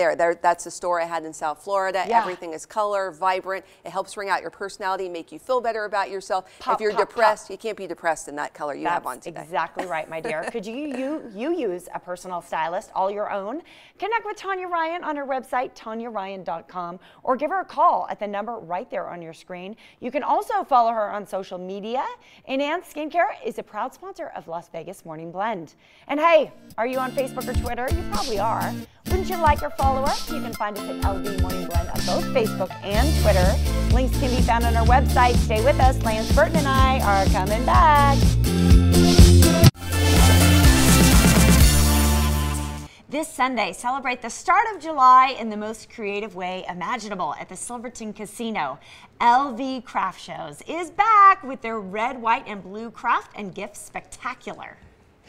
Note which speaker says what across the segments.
Speaker 1: there, there, that's the store I had in South Florida.
Speaker 2: Yeah.
Speaker 1: Everything is color, vibrant. It helps bring out your personality, make you feel better about yourself.
Speaker 2: Pop,
Speaker 1: if you're
Speaker 2: pop,
Speaker 1: depressed,
Speaker 2: pop.
Speaker 1: you can't be depressed in that color you
Speaker 2: That's
Speaker 1: have on today.
Speaker 2: exactly right, my dear. Could you, you you use a personal stylist, all your own? Connect with Tanya Ryan on her website, tanyaryan.com, or give her a call at the number right there on your screen. You can also follow her on social media. And Ann Skincare is a proud sponsor of Las Vegas Morning Blend. And hey, are you on Facebook or Twitter? You probably are. You like or follow us? You can find us at LV Morning Blend on both Facebook and Twitter. Links can be found on our website. Stay with us. Lance Burton and I are coming back. This Sunday, celebrate the start of July in the most creative way imaginable at the Silverton Casino. LV Craft Shows is back with their red, white, and blue craft and gift spectacular.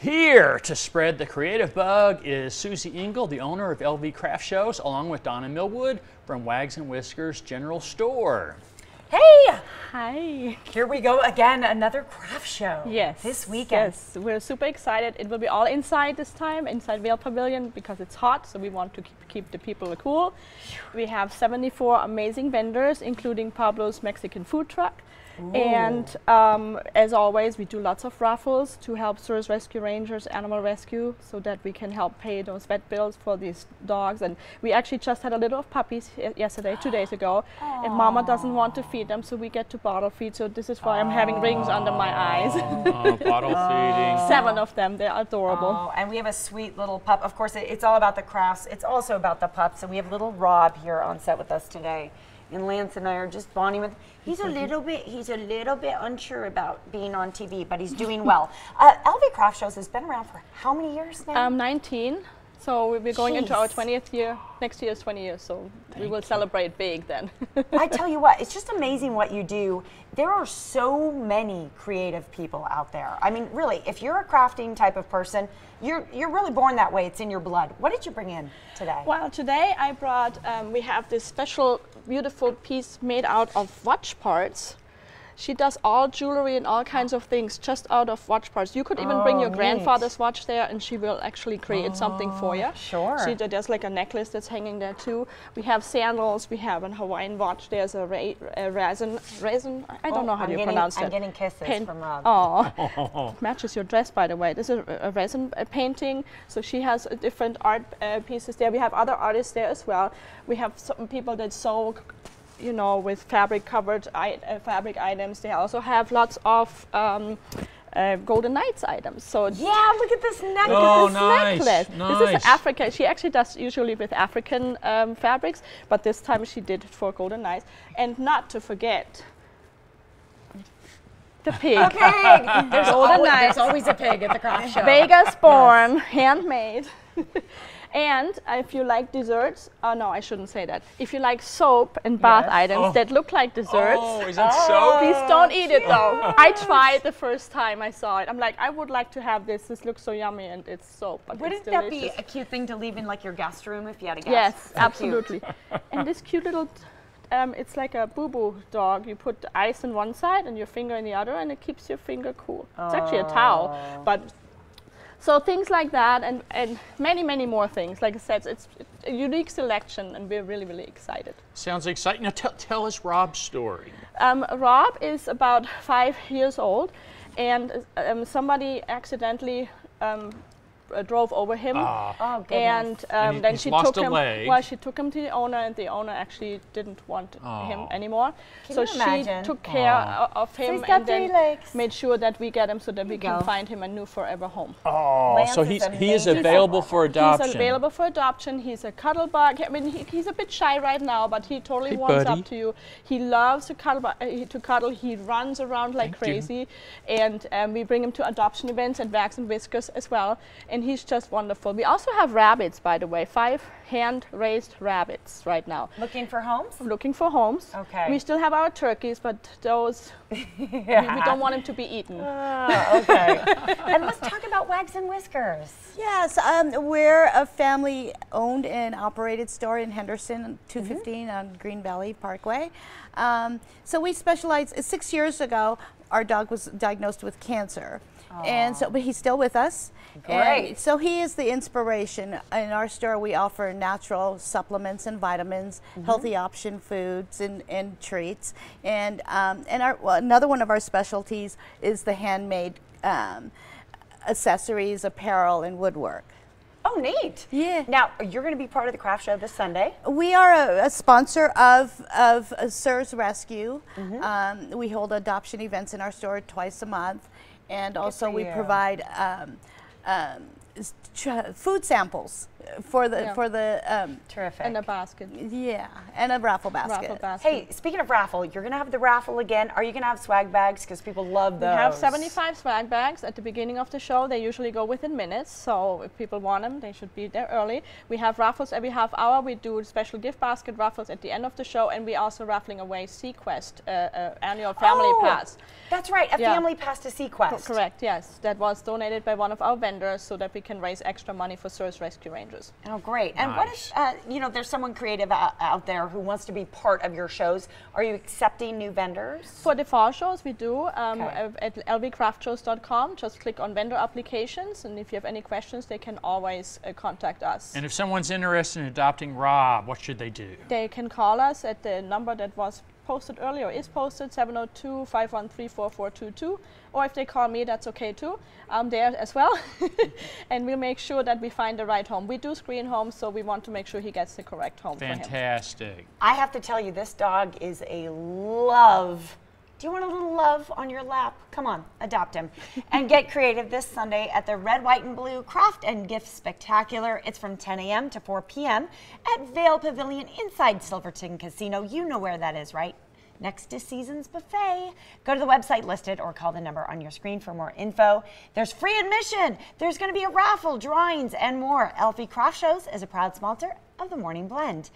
Speaker 3: Here to spread the creative bug is Susie Engel, the owner of LV Craft Shows, along with Donna Millwood from Wags and Whiskers General Store.
Speaker 2: Hey,
Speaker 4: Hi.
Speaker 2: here we go again, another craft show.
Speaker 4: Yes.
Speaker 2: This weekend.
Speaker 4: Yes, we're super excited. It will be all inside this time, inside Veil Pavilion, because it's hot, so we want to keep, keep the people cool. We have 74 amazing vendors, including Pablo's Mexican food truck. And um, as always, we do lots of raffles to help Service Rescue Rangers, Animal Rescue, so that we can help pay those vet bills for these dogs. And we actually just had a litter of puppies yesterday, two days ago, and Mama doesn't want to feed them, so we get to bottle feed. So this is why I'm having rings under my eyes.
Speaker 3: Oh, bottle feeding.
Speaker 4: Seven of them. They're adorable.
Speaker 2: Oh, and we have a sweet little pup. Of course, it- it's all about the crafts. It's also about the pups. And we have little Rob here on set with us today. And Lance and I are just bonding with. He's a little bit. He's a little bit unsure about being on TV, but he's doing well. Uh, LV Craft Shows has been around for how many years now?
Speaker 4: I'm 19, so we- we're going into our 20th year. Next year is 20 years, so we will celebrate big then.
Speaker 2: I tell you what, it's just amazing what you do. There are so many creative people out there. I mean, really, if you're a crafting type of person, you're you're really born that way. It's in your blood. What did you bring in today?
Speaker 4: well, today I brought, um, we have this special, beautiful piece made out of watch parts. She does all jewelry and all kinds of things just out of watch parts. You could even bring
Speaker 2: Oh,
Speaker 4: your
Speaker 2: neat.
Speaker 4: grandfather's watch there, and she will actually create something for you.
Speaker 2: sure.
Speaker 4: She d- there's like a necklace that's hanging there too. We have sandals. We have an Hawaiian watch. There's a, ra- a resin. Resin. I don't
Speaker 2: Oh,
Speaker 4: know how
Speaker 2: I'm
Speaker 4: you
Speaker 2: getting-
Speaker 4: pronounce
Speaker 2: I'm
Speaker 4: it.
Speaker 2: getting kisses
Speaker 4: Pen-
Speaker 2: from Rob.
Speaker 4: Oh, matches your dress, by the way. This is a, a resin uh, painting, so she has different art uh, pieces there. We have other artists there as well. We have some people that sew, you know, with fabric covered I- uh, fabric items. They also have lots of um, uh, Golden Knights items. So
Speaker 2: Yeah, look at this necklace.
Speaker 3: Oh,
Speaker 4: this
Speaker 3: nice,
Speaker 4: necklace. This is Africa. She actually does usually with African um, fabrics, but this time she did it for Golden Knights. And not to forget. The pig.
Speaker 2: Pig. There's, always, there's always a pig at the craft show.
Speaker 4: Vegas born, handmade. and if you like desserts, oh no, I shouldn't say that. If you like soap and bath
Speaker 2: Yes.
Speaker 4: items
Speaker 3: Oh.
Speaker 4: that look like desserts,
Speaker 3: Oh, is that so?
Speaker 4: please don't eat it though. I tried the first time I saw it. I'm like, I would like to have this. This looks so yummy and it's soap, but
Speaker 2: Wouldn't
Speaker 4: it's
Speaker 2: that be a cute thing to leave in like your guest room if you had a guest?
Speaker 4: Yes,
Speaker 2: So
Speaker 4: absolutely. and this cute little, um, it's like a boo boo dog. You put the ice in one side and your finger in the other, and it keeps your finger cool. It's actually a towel, but so things like that, and and many many more things. Like I said, it's a unique selection, and we're really really excited.
Speaker 3: Sounds exciting. Now tell, tell us Rob's story.
Speaker 4: Um, Rob is about five years old, and um, somebody accidentally um, uh, drove over him.
Speaker 2: Oh,
Speaker 4: and um,
Speaker 3: he-
Speaker 4: then she took him.
Speaker 3: leg.
Speaker 4: Well, she took him to the owner, and the owner actually didn't want him anymore.
Speaker 2: Can
Speaker 4: so
Speaker 2: you
Speaker 4: she
Speaker 2: imagine?
Speaker 4: took care o- of him
Speaker 2: he's
Speaker 4: and then
Speaker 2: legs.
Speaker 4: made sure that we get him so that we can
Speaker 2: go.
Speaker 4: find him a new forever home.
Speaker 3: Oh,
Speaker 2: Lance
Speaker 3: so
Speaker 2: is
Speaker 3: he's he is
Speaker 2: amazing.
Speaker 3: available for adoption.
Speaker 4: He's available for adoption. He's a cuddle bug. I mean, he, he's a bit shy right now, but he totally
Speaker 3: Hey,
Speaker 4: warms
Speaker 3: buddy.
Speaker 4: up to you. He loves to cuddle. uh, he- To cuddle, he runs around like
Speaker 3: Thank you.
Speaker 4: crazy, and um, we bring him to adoption events and Wags and Whiskers as well. And he's just wonderful. We also have rabbits, by the way, five hand-raised rabbits right now.
Speaker 2: Looking for homes?
Speaker 4: Looking for homes.
Speaker 2: Okay.
Speaker 4: We still have our turkeys, but those we, we don't want them to be eaten.
Speaker 2: Oh, okay. and let's talk about Wags and Whiskers.
Speaker 5: Yes, um, we're a family owned and operated store in Henderson, 215 on Green Valley Parkway. Um, so we specialize, uh, six years ago, our dog was diagnosed with cancer. And so, but he's still with us.
Speaker 2: Great.
Speaker 5: And so he is the inspiration. In our store, we offer natural supplements and vitamins,
Speaker 2: Mm-hmm.
Speaker 5: healthy option foods and, and treats. And um, and our well, another one of our specialties is the handmade um, accessories, apparel, and woodwork.
Speaker 2: Oh, neat.
Speaker 5: Yeah.
Speaker 2: Now, you're going to be part of the craft show this Sunday.
Speaker 5: We are a, a sponsor of of uh, Sir's Rescue.
Speaker 2: Mm-hmm.
Speaker 5: Um, we hold adoption events in our store twice a month, and also we provide um, um, food samples for the
Speaker 4: Yeah.
Speaker 5: for the um,
Speaker 2: Terrific.
Speaker 4: And a basket.
Speaker 5: yeah, and a raffle basket.
Speaker 4: Raffle basket.
Speaker 2: Hey, speaking of raffle, you're going to have the raffle again. Are you going to have swag bags? Because people love those.
Speaker 4: We have 75 swag bags at the beginning of the show. They usually go within minutes, so if people want them, they should be there early. We have raffles every half hour. We do special gift basket raffles at the end of the show, and we also raffling away SeaQuest uh, uh, annual family
Speaker 2: Oh,
Speaker 4: pass.
Speaker 2: That's right. A
Speaker 4: Yeah.
Speaker 2: family pass to SeaQuest.
Speaker 4: Correct, yes. That was donated by one of our vendors so that we can raise extra money for Service Rescue Rangers.
Speaker 2: Oh, great. And what if, uh, you know, there's someone creative out, out there who wants to be part of your shows? Are you accepting new vendors?
Speaker 4: For the fall shows, we do um,
Speaker 2: Okay.
Speaker 4: at lvcraftshows.com. Just click on vendor applications, and if you have any questions, they can always uh, contact us.
Speaker 3: And if someone's interested in adopting Rob, what should they do?
Speaker 4: They can call us at the number that was posted earlier, is posted 702 513 4422. Or if they call me, that's okay too. I'm there as well. and we'll make sure that we find the right home. We do screen homes, so we want to make sure he gets the correct home for him.
Speaker 3: Fantastic.
Speaker 2: I have to tell you, this dog is a love. Do you want a little love on your lap? Come on, adopt him. and get creative this Sunday at the Red, White, and Blue Craft and Gift Spectacular. It's from 10 a.m. to 4 p.m. at Veil Pavilion inside Silverton Casino. You know where that is, right? Next to Seasons Buffet. Go to the website listed or call the number on your screen for more info. There's free admission. There's going to be a raffle, drawings, and more. LV Craft Shows is a proud sponsor of the Morning Blend.